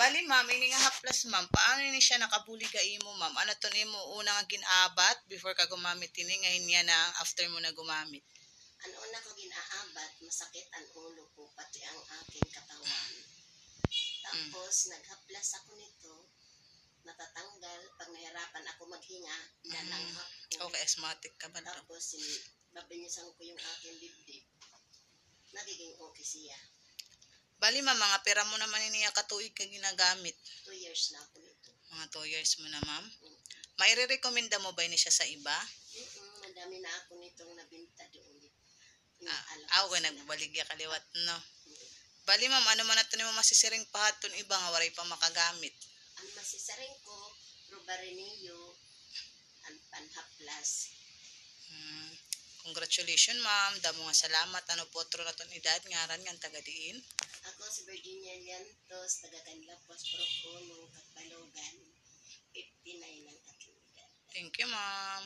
Bali ma'am, ini nga haplas ma'am, paano ni siya nakabuli ka imo ma'am? Ano to nimo una nga ginabat before ka gumamit ini ngayon niya na after mo na gumamit? Ang una ko ginaabat, masakit ang ulo ko, pati ang aking katawan. Tapos, naghaplas ako nito, natatanggal. Pag nahirapan ako maghinga, nalanghap ko. Okay, asthmatic ka ba to? Tapos, babinyasan ko yung aking dibdib. Nagiging okay siya. Bali ma'am, mga pera mo naman niya katuig ka ginagamit. Two years na ako nito. Mga 2 years mo na ma'am. Maire-recommenda mo ba ni siya sa iba? Mm-mm, madami na ako nitong nabinta doon. Ah, ah, okay, nagbaligya kaliwat no. Bali ma'am, ano man nato nimo masisiring pahaton iba nga waray pa makagamit. Ang masisaring ko, Rubarinillo, ang panhaplas. Hmm. Congratulations ma'am, damo nga salamat. Ano potro na ton edad ngaran nga taga diin. Ako si Virginia Liantos, taga Canlapos, Procono, Katbalogan. 59 ang aking edad. Thank you ma'am.